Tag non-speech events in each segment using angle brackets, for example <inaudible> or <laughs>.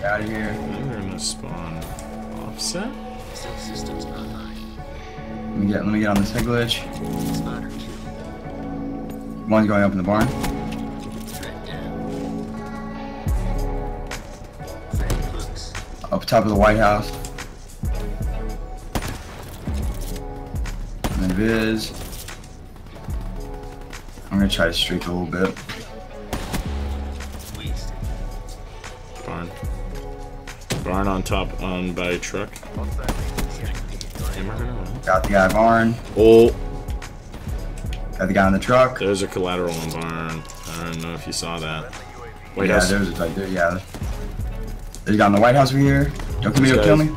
Get out of here. They're gonna spawn offset. Subsystems online. Let me get let me get on this head glitch. Spotter kill. One's going up in the barn. Threat down. Threat hooks. Up top of the White House. And then Viz. I'm gonna try to streak a little bit. Wasted. Barn. Barn on top on by truck. Got the guy barn. Oh, Got the guy on the truck. there's a collateral on barn. I don't know if you saw that. White yeah, House. there's a like there, yeah. There's a guy on the White House over here. Don't kill me, These don't kill me.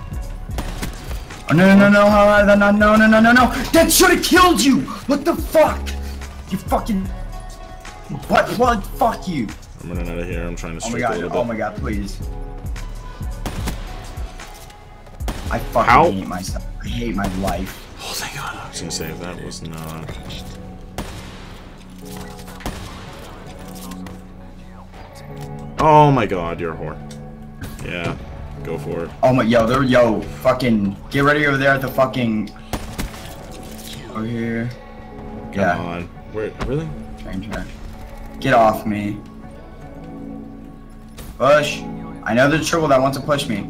Oh no no no no how- no no no no no no no That should have killed you! What the fuck? You fucking butt plug, fuck you! I'm running out of here. I'm trying to Oh my streak a little oh bit. oh my god, please. I fucking How? hate myself. I hate my life. Oh, thank God. I was gonna say that was not. Oh my God, you're a whore. Yeah, go for it. Oh my yo, there yo, fucking get ready over there at the fucking over here. Come Yeah. on. Where? Really? Train track. Get off me. Push. I know there's trouble that wants to push me.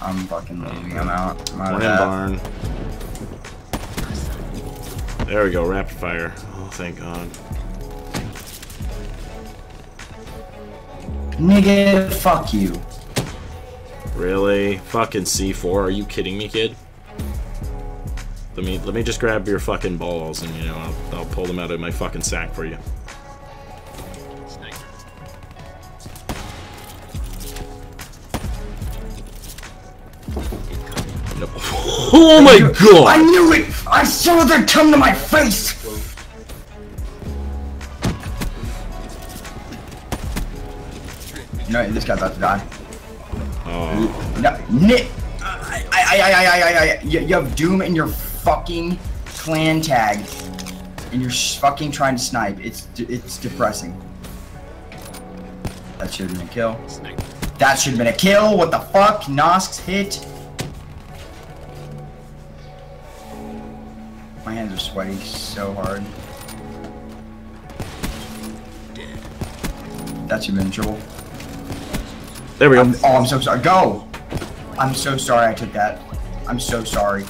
I'm fucking leaving. I'm out. I'm out One of in that. barn. There we go. Rapid fire. Oh, thank God. Nigga, fuck you. Really? Fucking C4? Are you kidding me, kid? Let me let me just grab your fucking balls and you know I'll, I'll pull them out of my fucking sack for you. Oh my I god! I knew it! I saw them come to my face! You know, this guy's about to die. Oh, No, Nick! I, I, I, I, I, I, I, you, you have Doom in your fucking clan tag, and you're fucking trying to snipe. It's, de- it's depressing. That should have been a kill. That should have been a kill. What the fuck? Nosk's hit. My hands are sweaty so hard. Dead. That should have there we go. I'm, oh, I'm so sorry. Go! I'm so sorry I took that. I'm so sorry.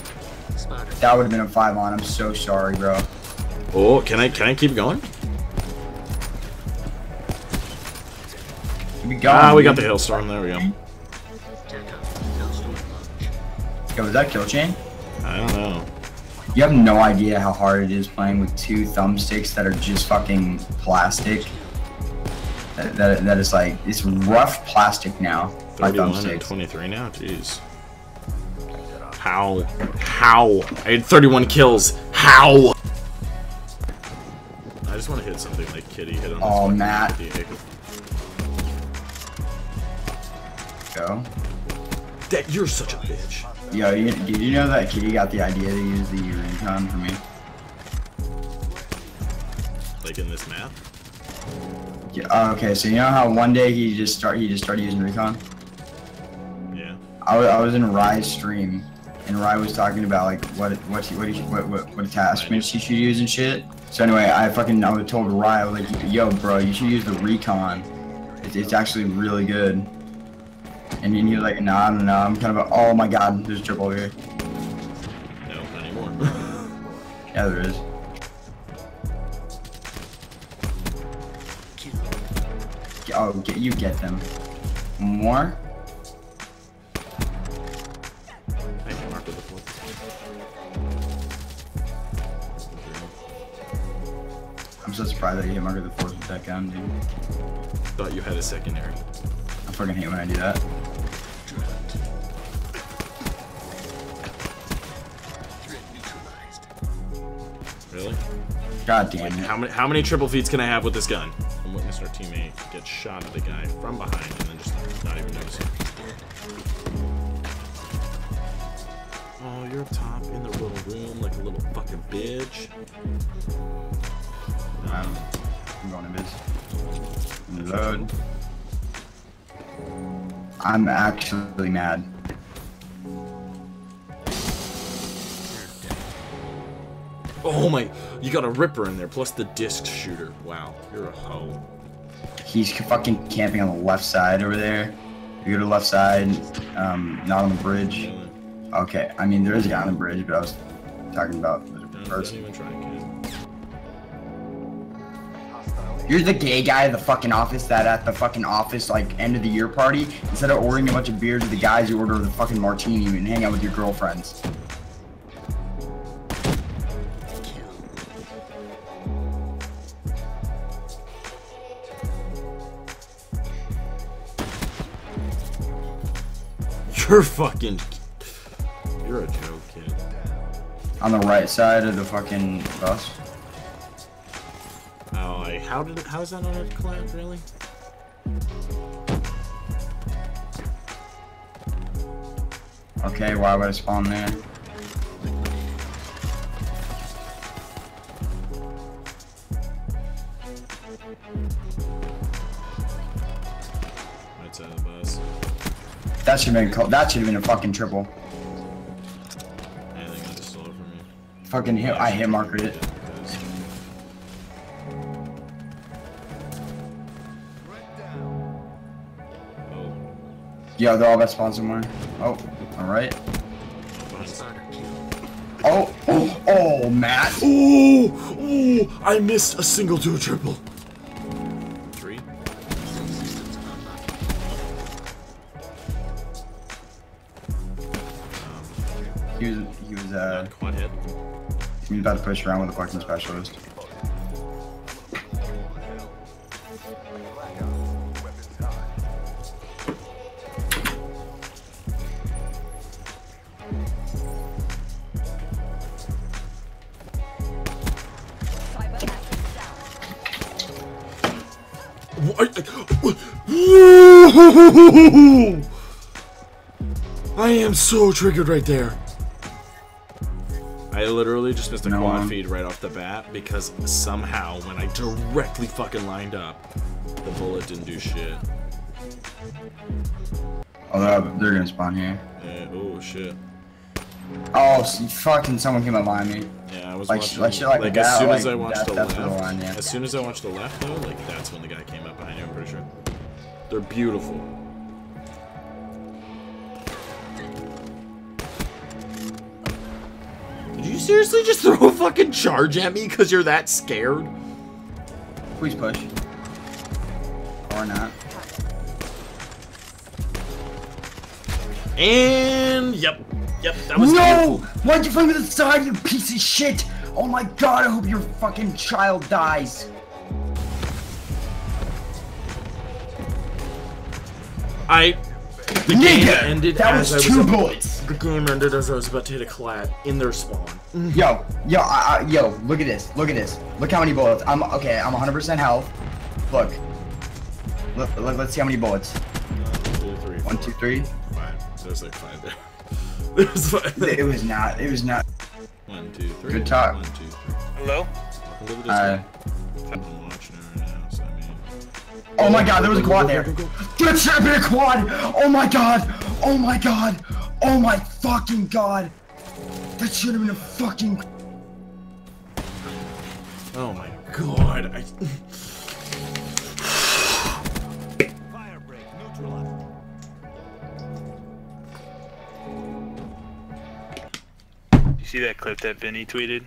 That would have been a five on. I'm so sorry, bro. Oh, can I can I keep going? Keep it going. Ah, we got the dude. hailstorm. There we go. TACOM. Hellstorm. Yo, was that kill chain? I don't know. You have no idea how hard it is playing with two thumbsticks that are just fucking plastic. That, that, that is like, it's rough plastic now. My 31 and thumbsticks. 23 now. Jeez. How? How? I had 31 kills. How? I just want to hit something like Kitty hit on Oh, Matt. Go. That you're such a bitch. Yo, you, did you know that Kitty got the idea to use the recon for me? Like in this map. Yeah, oh, okay, so you know how one day he just start he just started using recon? Yeah. I was, I was in Rye's stream, and Rye was talking about like what what he, what, he, what what what attachments he should use and shit. So anyway, I fucking I was told Rye I was like, yo, bro, you should use the recon. It's, it's actually really good. And then you're like, nah, I don't know. I'm kind of a, oh my god, there's triple over here. No, not anymore. <laughs> Yeah, there is. Oh, get you get them. More? I hit mark with the fourth. I'm so surprised that you hit Margaret the Fourth with that gun, dude. Thought you had a secondary. I fucking hate when I do that. Dropped. Threat neutralized. Really? God damn it. how many how many triple feeds can I have with this gun? And witnessed our teammate get shot at the guy from behind and then just not even notice it. Oh, you're up top in the little room like a little fucking bitch. Um, I'm going to biz. Load. I'm actually mad. Oh my, you got a ripper in there, plus the disc shooter. Wow, you're a hoe. He's fucking camping on the left side over there. You go to the left side, um, not on the bridge. Okay, I mean there is a guy on the bridge, but I was talking about the No, don't person. even try, kid. You're the gay guy at the fucking office that at the fucking office like end of the year party, instead of ordering a bunch of beers with the guys, you order the fucking martini and hang out with your girlfriends. <laughs> You're fucking. You're a joke, kid. On the right side of the fucking bus. Oh, I. How did? How is that on a collab, really? Okay, why would I spawn there? Right side of the bus. That should have been that should have been a fucking triple. I just stole it from you. Fucking hit, I hit markered it. Yo, they're all best spawn somewhere. Oh, alright. behind- Spotter kill. Oh, oh, oh, Matt. Ooh, ooh, I missed a single to a triple. Three. He was, he was, uh, Quad hit. he was about to push around with a fucking specialist. What? I am so triggered right there. I literally just missed a No quad one. feed right off the bat because somehow when I directly fucking lined up, the bullet didn't do shit. Oh, they're gonna spawn here. Yeah, oh shit. Oh, s- fucking someone came up behind me. Yeah, I was Like, watching. like shit like as soon as like, I watched the left, the line, yeah. as soon as I watched the left though, like that's when the guy came up behind you. I'm pretty sure. They're beautiful. Did you seriously just throw a fucking charge at me because you're that scared? Please push. Or not. And yep, yep, that was No! beautiful. Why'd you find me to the side, you piece of shit? Oh my god, I hope your fucking child dies. I. The game ended that as was I two was. bullets. The game ended as I was about to hit a clad in their spawn. Yo, yo, I, I, yo, look at this. Look at this. Look how many bullets. I'm okay. I'm 100% health. Look. Look, look. Let's see how many bullets. Two, three, One, two, three. Five. There's like five there. <laughs> There's five. It was not. It was not. One, two, three. Good talk. One, two, three. Hello? Welcome Uh, I'm watching it right now, so I mean. oh my god, there was a Go, go, quad go, there. go, go, go. There should have been a quad. Oh my god. Oh my god. Oh my fucking god. That should have been a fucking. Oh my god. I... see that clip that Vinny tweeted?